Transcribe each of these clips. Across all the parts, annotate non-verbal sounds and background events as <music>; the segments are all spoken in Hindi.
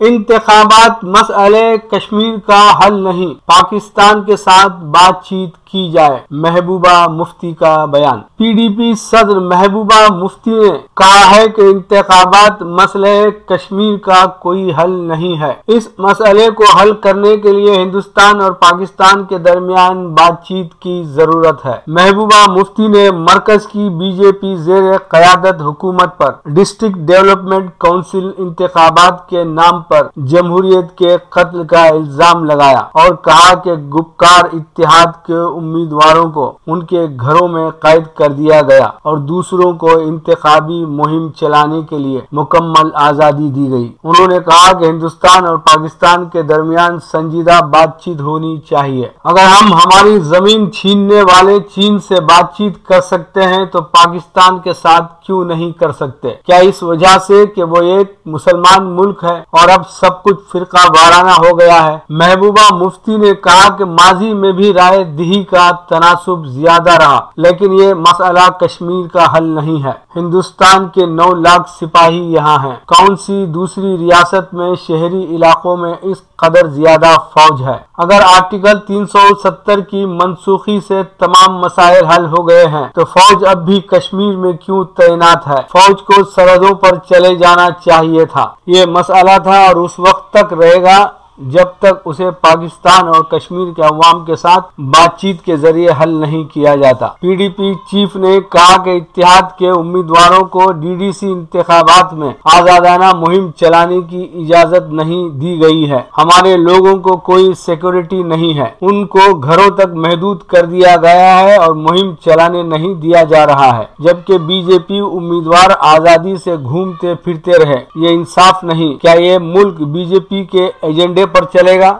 इंतखाबात मसले कश्मीर का हल नहीं। पाकिस्तान के साथ बातचीत की जाए। महबूबा मुफ्ती का बयान। पीडीपी सदर महबूबा मुफ्ती ने कहा है कि इंतबात मसले कश्मीर का कोई हल नहीं है। इस मसले को हल करने के लिए हिंदुस्तान और पाकिस्तान के दरमियान बातचीत की ज़रूरत है। महबूबा मुफ्ती ने मरकज की बीजेपी जेर क्यादत हुकूमत पर डिस्ट्रिक्ट डेवलपमेंट काउंसिल इंतबात के नाम पर जमहूरियत के कत्ल का इल्ज़ाम लगाया और कहा कि गुप्कार इतिहाद के उम्मीदवारों को उनके घरों में कैद कर दिया गया और दूसरों को इंतबी मुहिम चलाने के लिए मुकम्मल आज़ादी दी गई। उन्होंने कहा कि हिंदुस्तान और पाकिस्तान के दरमियान संजीदा बातचीत होनी चाहिए। अगर हम हमारी ज़मीन छीनने वाले चीन से बातचीत कर सकते हैं तो पाकिस्तान के साथ क्यों नहीं कर सकते? क्या इस वजह से कि वो एक मुसलमान मुल्क है और अब सब कुछ फिरका वाराना हो गया है? महबूबा मुफ्ती ने कहा कि माजी में भी राय दही का तनासब ज़्यादा रहा, लेकिन ये मसला कश्मीर का हल नहीं है। हिंदुस्तान के नौ लाख सिपाही यहाँ हैं। कौन सी दूसरी रियासत में शहरी इलाकों में इस कदर ज़्यादा फौज है? अगर आर्टिकल 370 की मनसूखी से तमाम मसाइल हल हो गए हैं तो फौज अब भी कश्मीर में क्यों तैनात है? फौज को सरहदों पर चले जाना चाहिए था। ये मसला था और उस वक्त तक रहेगा जब तक उसे पाकिस्तान और कश्मीर के अवाम के साथ बातचीत के ज़रिए हल नहीं किया जाता। पीडीपी चीफ ने कहा कि इतिहाद के उम्मीदवारों को डीडीसी इंतबात में आजादाना मुहिम चलाने की इजाज़त नहीं दी गई है। हमारे लोगों को कोई सिक्योरिटी नहीं है। उनको घरों तक महदूद कर दिया गया है और मुहिम चलाने नहीं दिया जा रहा है। जबकि बीजेपी उम्मीदवार आज़ादी से घूमते फिरते रहे। ये इंसाफ नहीं। क्या ये मुल्क बीजेपी के एजेंडे पर चलेगा।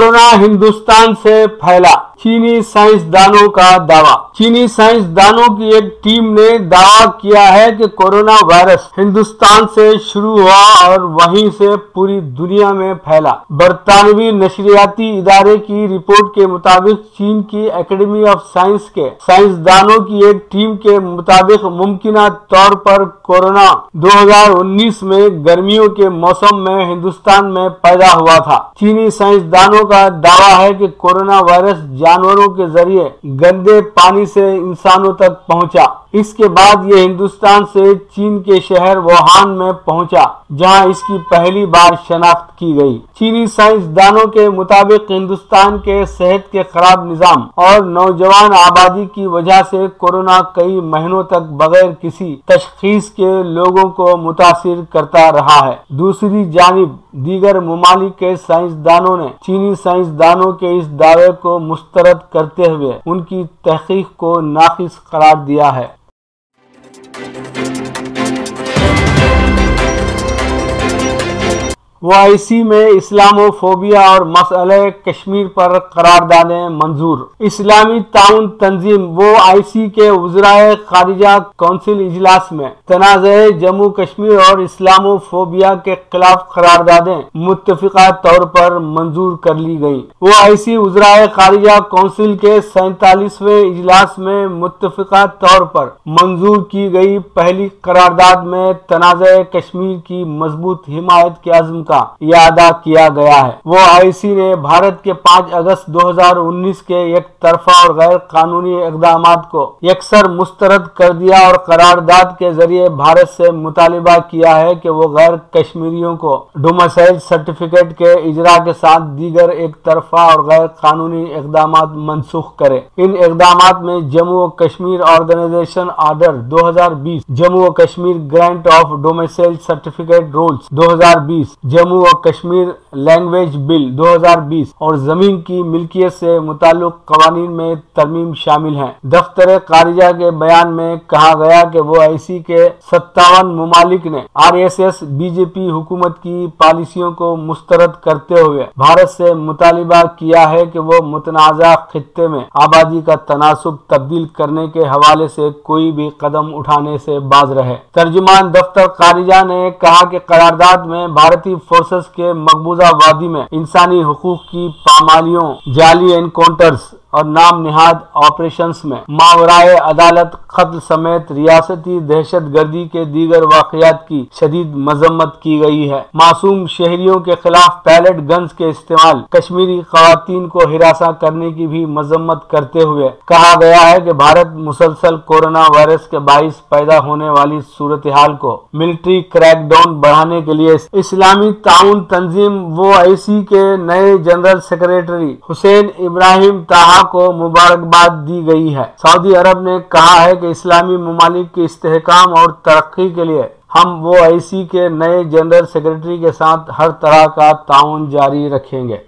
कोरोना हिंदुस्तान से फैला। चीनी साइंसदानों का दावा। चीनी साइंसदानों की एक टीम ने दावा किया है कि कोरोना वायरस हिंदुस्तान से शुरू हुआ और वहीं से पूरी दुनिया में फैला। बरतानवी नशरियाती इदारे की रिपोर्ट के मुताबिक चीन की एकेडमी ऑफ़ साइंस के साइंसदानों की एक टीम के मुताबिक मुमकिन तौर पर कोरोना 2019 में गर्मियों के मौसम में हिंदुस्तान में पैदा हुआ था। चीनी साइंसदानों का दावा है कि कोरोना वायरस जानवरों के ज़रिए गंदे पानी से इंसानों तक पहुँचा। इसके बाद ये हिंदुस्तान से चीन के शहर वुहान में पहुँचा, जहाँ इसकी पहली बार शनाख्त की गई। चीनी साइंसदानों के मुताबिक हिंदुस्तान के सेहत के खराब निज़ाम और नौजवान आबादी की वजह से कोरोना कई महीनों तक बगैर किसी तशखीस के लोगों को मुतासर करता रहा है। दूसरी जानब, दीगर ममालिक के साइंसदानों ने चीनी साइंसदानों के इस दावे को मुस्तरद करते हुए उनकी तहकीक को नाकिस करार दिया है। Thank you. ओआईसी में इस्लामोफोबिया और मसले कश्मीर पर करारदादें मंजूर। इस्लामी ताउन तंजीम, वो आईसी के वजराए खारिजा काउंसिल इजलास में। तनाज़ जम्मू कश्मीर और इस्लामोफोबिया के खिलाफ करारदादें मुतफिका तौर पर मंजूर कर ली गई वो आईसी वजराए खारिजा काउंसिल के सैतालीसवें इजलास में मुतफिका तौर पर मंजूर की गई पहली करारदाद में तनाज़ कश्मीर की मज़बूत हिमायत के अज़म का यादा किया गया है। वो आईसी ने भारत के 5 अगस्त 2019 के एक तरफा और गैर कानूनी इकदाम को यकसर मुस्तरद कर दिया और करारदाद के ज़रिए भारत से मुतालबा किया है कि वो गैर कश्मीरियों को डोमसाइल सर्टिफिकेट के इजरा के साथ दीगर एक तरफा और गैर कानूनी इकदाम मनसूख करे। इन इकदाम में Jammu Kashmir organisation order 2020 Jammu Kashmir grant of domicile certificate rules 2020 Jammu और कश्मीर लैंग्वेज बिल 2020 और ज़मीन की मिल्कियत से मुताल्लिक कवानीन में तरमीम शामिल हैं। दफ्तर खारिजा के बयान में कहा गया कि वो आईसी के सत्तावन ममालिक ने आरएसएस, बीजेपी हुकूमत की पॉलिसियों को मुस्तरद करते हुए भारत से मुतालबा किया है कि वो मुतनाज़ा खत्े में आबादी का तनासब तब्दील करने के हवाले से कोई भी कदम उठाने से बाज रहे। तर्जुमान दफ्तर खारिजा ने कहा कि करारदाद में भारतीय फोर्सेस के मकबूजा वादी में इंसानी हकूक की पामालियों, जाली एनकाउंटर्स और नाम निहाद ऑपरेशन में। मावराए अदालत कत्ल समेत रियासती दहशत गर्दी के दीगर वाकयात की शदीद मजम्मत की गई है। मासूम शहरियों के खिलाफ पैलेट गन्स के इस्तेमाल, कश्मीरी खातन को हिरासा करने की भी मजम्मत करते हुए कहा गया है कि भारत मुसलसल कोरोना वायरस के बाईस पैदा होने वाली सूरत हाल को मिलिट्री क्रैकडाउन बढ़ाने के लिए इस्लामी ताउन तंजीम वो ऐसी के नए जनरल सेक्रेटरी हुसैन इब्राहिम ताहा को मुबारकबाद दी गई है। सऊदी अरब ने कहा है कि इस्लामी ममालिक के इस्तेकाम और तरक्की के लिए हम वो ऐसी के नए जनरल सेक्रेटरी के साथ हर तरह का ताउन जारी रखेंगे।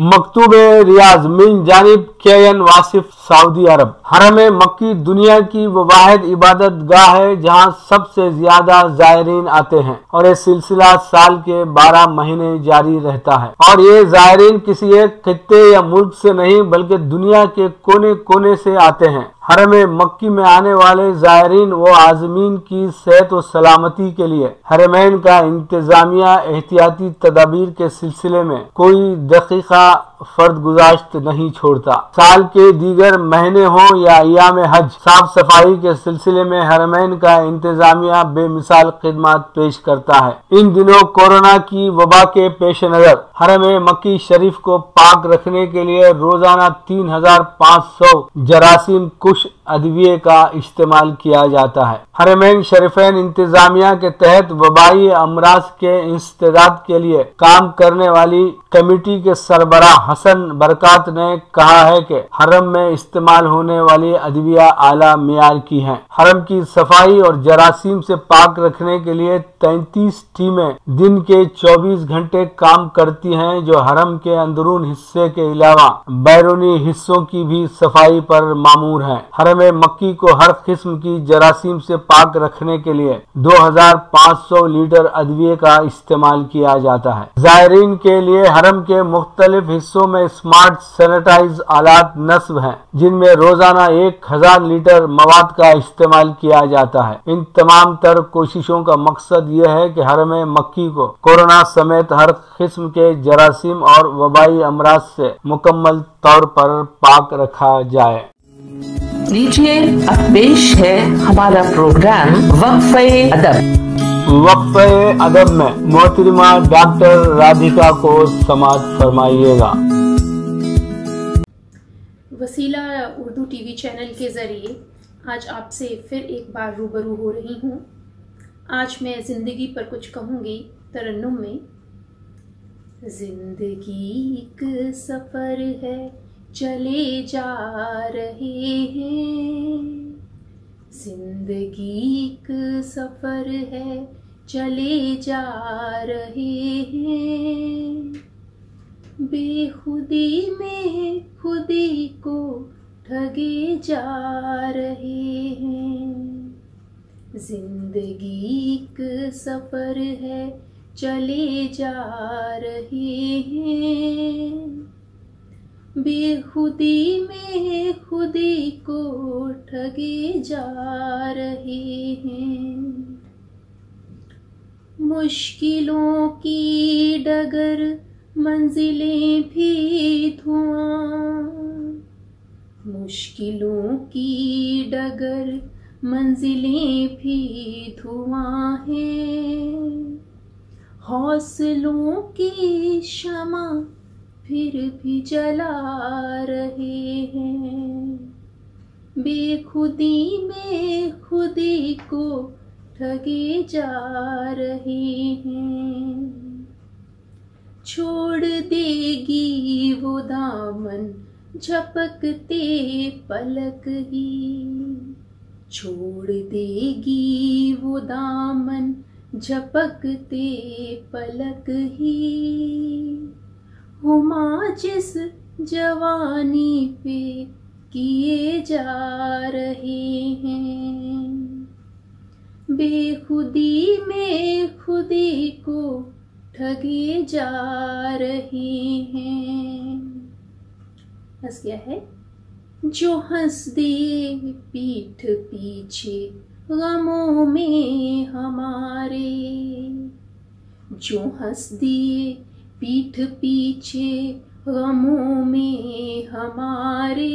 मकतूब रियाज, मिन जानब के एन वासिफ सऊदी अरब। हरम मक्की दुनिया की वो वाद इबादत गाह है, जहाँ सबसे ज़्यादा जायरीन आते हैं और ये सिलसिला साल के बारह महीने जारी रहता है। और ये जायरीन किसी एक खत्ते या मुल्क से नहीं, बल्कि दुनिया के कोने कोने से आते हैं। हरम मक्की में आने वाले जायरीन व आजमीन की सेहत और सलामती के लिए। हरमैन का इंतजामिया एहतियाती तदाबीर के सिलसिले में कोई दकीका फर्द गुजाश्त नहीं छोड़ता। साल के दीगर महीने हों या अयाम हज, साफ़ सफ़ाई के सिलसिले में हरमैन का इंतजामिया बेमिसाल खदमात पेश करता है। इन दिनों कोरोना की वबा के पेश नज़र हरम मक्की शरीफ को पाक रखने के लिए रोज़ाना तीन हज़ार पाँच सौ जरासीम कुश अदविये का इस्तेमाल किया जाता है हरमैन शरीफैन इंतजामिया के तहत वबाई अमराज के इंसदाद के लिए काम करने वाली कमेटी के सरबरा हसन बरकत ने कहा है कि हरम में इस्तेमाल होने वाली अदविया आला मैार की हैं। हरम की सफ़ाई और जरासीम से पाक रखने के लिए 33 टीमें दिन के 24 घंटे काम करती हैं, जो हरम के अंदरून हिस्से के अलावा बैरूनी हिस्सों की भी सफ़ाई पर मामूर है हरम मक्की को हर किस्म की जरासीम से पाक रखने के लिए 2500 लीटर अदविये का इस्तेमाल किया जाता है। जायरीन के लिए हरम के मुख्तलिफ़ हिस्सों में स्मार्ट सैनिटाइज आलात नस्ब हैं, जिनमें रोज़ाना एक हज़ार लीटर मवाद का इस्तेमाल किया जाता है। इन तमाम तर कोशिशों का मकसद ये है कि हरम मक्की को कोरोना समेत हर किस्म के जरासीम और वबाई अमराज से मुकम्मल तौर पर पाक रखा जाए। लीजिए अब पेश है हमारा प्रोग्राम वक्फ अदब। वक्फ अदब में मोहतरमा डॉक्टर राधिका को समाज फरमाइएगा। वसीला उर्दू टीवी चैनल के ज़रिए आज आपसे फिर एक बार रूबरू हो रही हूँ। आज मैं ज़िंदगी पर कुछ कहूँगी तरन्नुम में। ज़िंदगी एक सफ़र है। चले जा रहे हैं। ज़िंदगी एक सफ़र है, चले जा रहे हैं। बेखुदी में खुदी को ठगे जा रहे हैं। ज़िंदगी एक सफ़र है, चले जा रहे हैं। बेखुदी में खुदी को ठगे जा रहे हैं। मुश्किलों की डगर मंजिलें भी धुआँ। मुश्किलों की डगर मंजिलें भी धुआँ हैं। हौसलों की क्षमा फिर भी जला रहे हैं। बेखुदी में खुदी को ठगे जा रहे हैं। छोड़ देगी वो दामन, झपकते पलक ही। छोड़ देगी वो दामन, झपकते पलक ही। हुमा जिस जवानी पे किए जा रहे हैं। बेखुदी में खुदी को ठगे जा रहे हैं। हंस गया है? जो हंस दे पीठ पीछे गमों में हमारे। जो हंस दिए पीठ पीछे गमों में हमारे।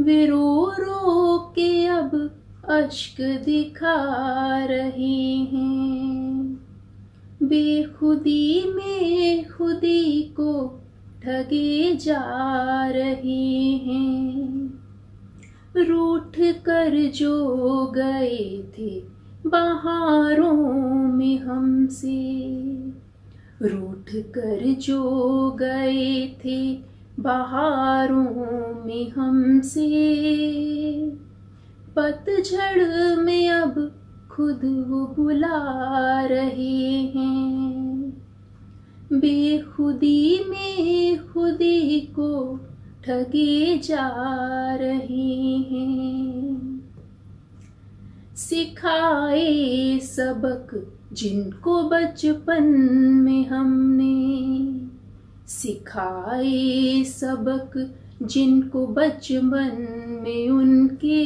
वे रो रो के अब अश्क दिखा रहे हैं। बेखुदी में खुदी को ठगे जा रहे हैं। रूठ कर जो गए थे बहारों में हमसे। रूठ कर जो गए थे बहारों में हमसे। पतझड़ में अब खुद वो बुला रहे हैं। बेखुदी में खुदी को ठगे जा रहे हैं। सिखाए सबक जिनको बचपन में हमने सिखाए सबक, जिनको बचपन में उनके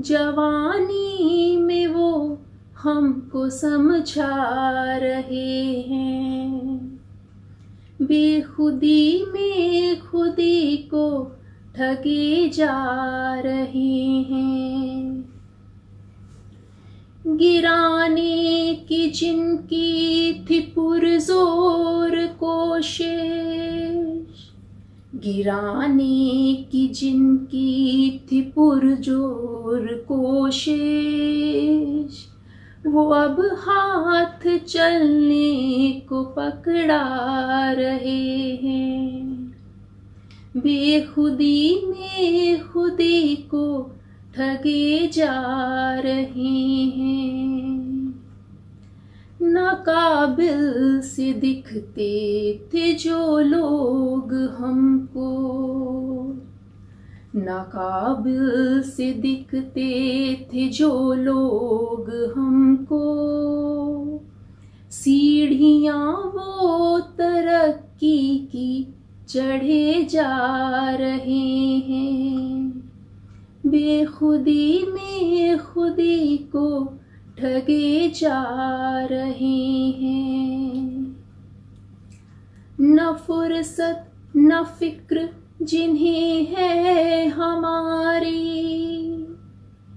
जवानी में वो हमको समझा रहे हैं। बेखुदी में खुदी को ठगे जा रहे हैं। गिराने की जिनकी थी पुरजोर कोशिश। गिराने की जिनकी थी पुरजोर कोशिश। वो अब हाथ चलने को पकड़ा रहे हैं। बेखुदी में खुदी को ठगे जा रहे हैं। नाकाबिल से दिखते थे जो लोग हमको। नाकाबिल से दिखते थे जो लोग हमको। सीढ़ियाँ वो तरक्की की चढ़े जा रहे हैं। बेखुदी में खुदी को ठगे जा रहे हैं। न फुर्सत, न फ़िक्र जिन्हें है हमारी।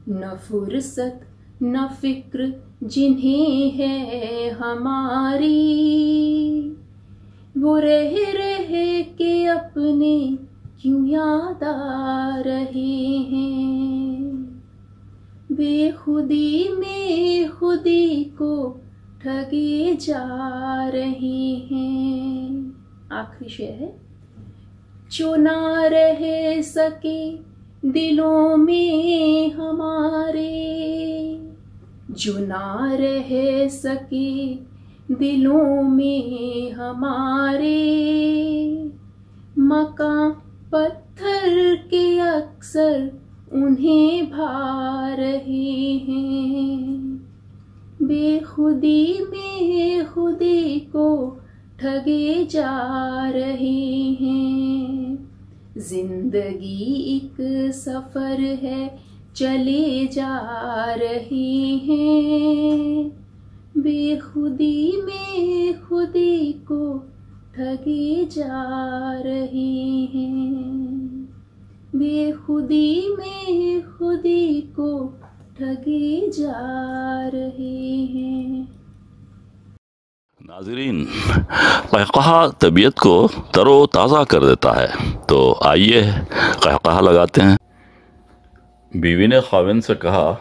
न फुर्सत, न फ़िक्र जिन्हें है हमारी। वो रह रह के अपने क्यों याद आ रहे हैं। बेखुदी में खुदी को ठगे जा रहे हैं। आखिरी शेर है। जो ना रह सके दिलों में हमारे, जो ना रह सके दिलों में हमारे। मकान पत्थर के अक्सर उन्हें भा रहे हैं। बेखुदी में खुदी को ठगे जा रहे हैं। ज़िंदगी एक सफ़र है, चले जा रहे हैं। बेखुदी में खुदी को ठगे जा रहे हैं। बेखुदी में खुदी को ठगे जा रहे हैं। नाजरीन, कहकहा तबीयत को तरो ताज़ा कर देता है। तो आइए कहकहा लगाते हैं। बीवी ने खाविन से कहा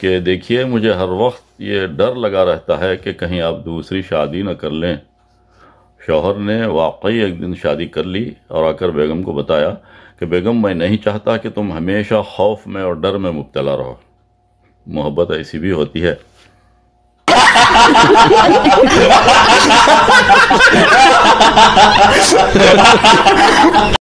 कि देखिए, मुझे हर वक्त ये डर लगा रहता है कि कहीं आप दूसरी शादी न कर लें। शौहर ने वाकई एक दिन शादी कर ली और आकर बेगम को बताया कि बेगम, मैं नहीं चाहता कि तुम हमेशा खौफ में और डर में मुबतला रहो। मोहब्बत ऐसी भी होती है। <laughs>